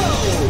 go!